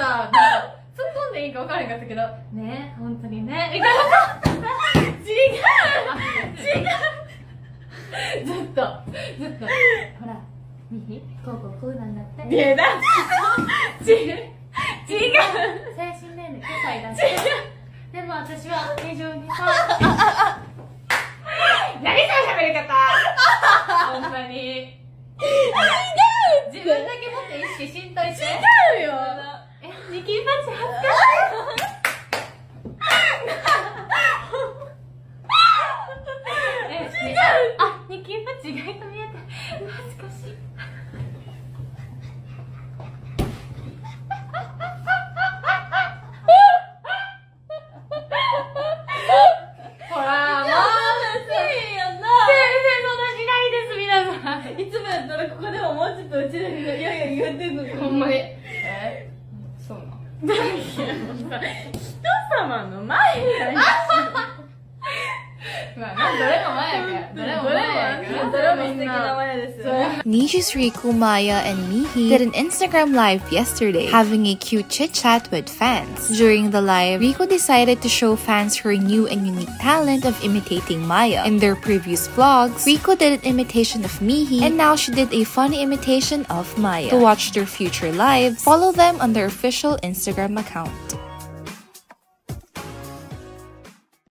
さ、突っ込んでいいか分からへんかったけど、ね、本当にね、みたいな。違う違うずっと、ずっと。ほら、ミヒ、こうこうこうなんだって。いやだ違う違う精神年齢5歳だし。でも私は22歳。何その喋り方ほんまに。自分だけもっと意識しんといて。違うよえ、ニキビパッチ恥ずかしい。え、違うあ、ニキビパッチ意外と見えて恥ずかしい。ほら、もう、いやな全然そんなしないです、皆さん。いつもやったらここでももうちょっとうちらにいやいや言ってんのにほんまに。えそうな。いやもうさ人様の前にまあ、まあ、どれも前やから。どれも前や Nishis Riku, Maya, and Mihi did an Instagram live yesterday, having a cute chit chat with fans. During the live, Riku decided to show fans her new and unique talent of imitating Maya. In their previous vlogs, Riku did an imitation of Mihi, and now she did a funny imitation of Maya. To watch their future lives, follow them on their official Instagram account.